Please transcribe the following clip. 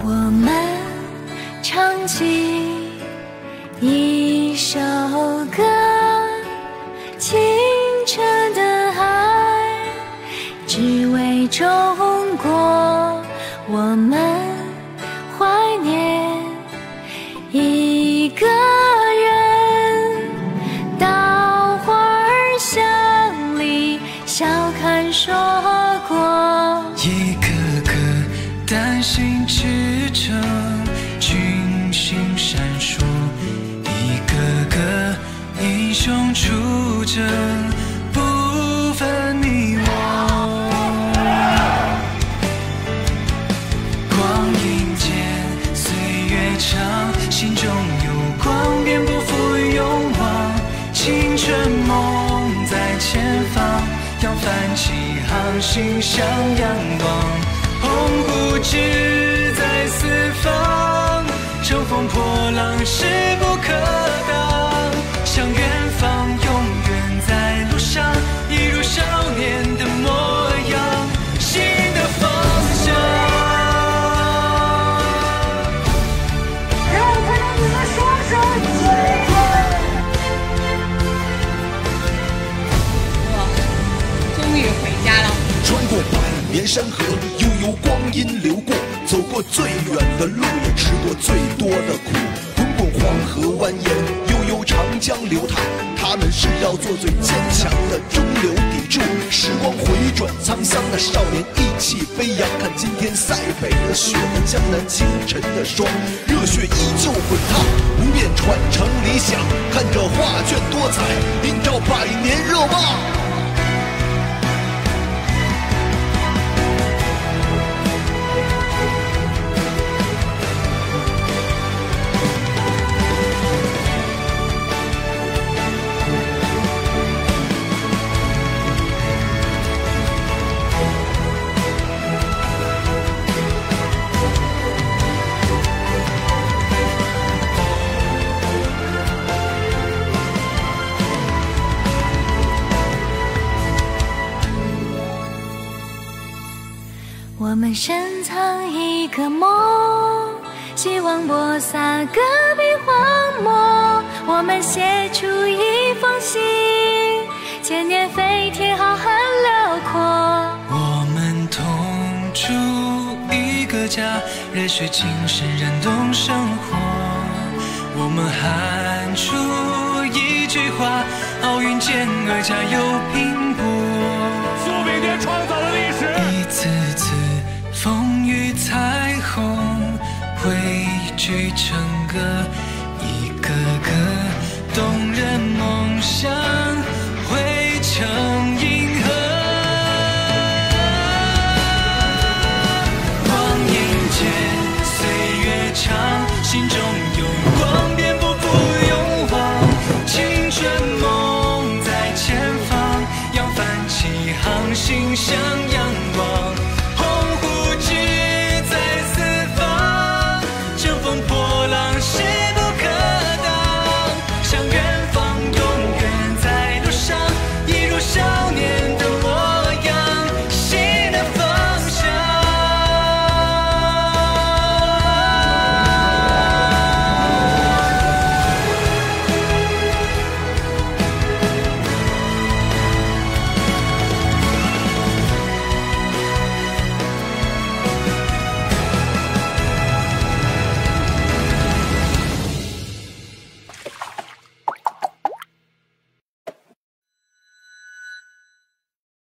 我们唱起。一首歌青春的爱只为中国我们怀念一个人。稻花香里笑开说穷出征不分你我，光阴间岁月长，心中有光便不负勇往。青春梦在前方，扬帆起航，心向阳光，红湖志在四方，乘风破浪是。过百年山河，悠悠光阴流过，走过最远的路，也吃过最多的苦。滚滚黄河蜿蜒，悠悠长江流淌，他们是要做最坚强的中流砥柱。时光回转，沧桑的少年意气飞扬，看今天塞北的雪和江南清晨的霜，热血依旧滚烫，不变传承理想，看这画卷多彩，映照百年热望。我们深藏一个梦，希望播撒戈壁荒漠。我们写出一封信，千年飞天浩瀚辽阔。我们同住一个家，热血精神燃动生活。我们喊出一句话：奥运健儿加油拼搏。苏炳添创造聚成歌，一个个动人梦想汇成银河。光阴间，岁月长，心中有光，便不负勇往。青春梦在前方，扬帆起航，心向。